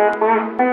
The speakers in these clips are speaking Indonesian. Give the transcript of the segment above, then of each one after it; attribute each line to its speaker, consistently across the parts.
Speaker 1: Thank you.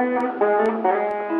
Speaker 1: Thank you.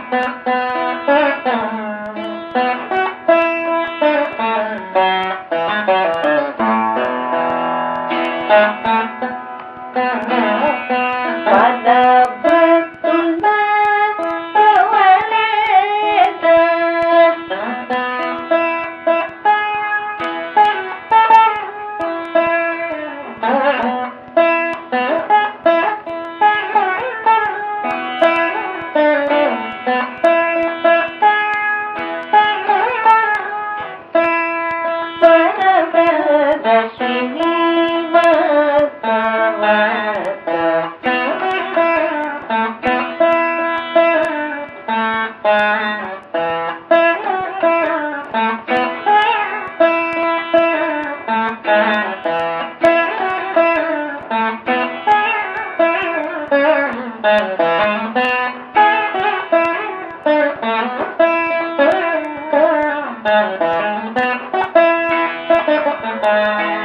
Speaker 1: Bye.